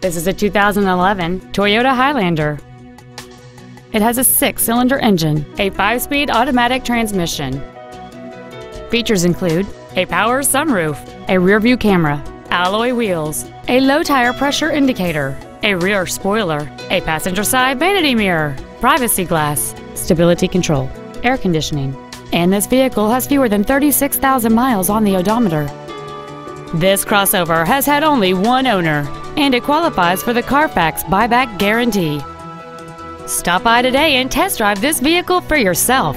This is a 2011 Toyota Highlander. It has a six-cylinder engine, a five-speed automatic transmission. Features include a power sunroof, a rear-view camera, alloy wheels, a low tire pressure indicator, a rear spoiler, a passenger side vanity mirror, privacy glass, stability control, air conditioning, and this vehicle has fewer than 36,000 miles on the odometer. This crossover has had only one owner, and it qualifies for the Carfax buyback guarantee. Stop by today and test drive this vehicle for yourself.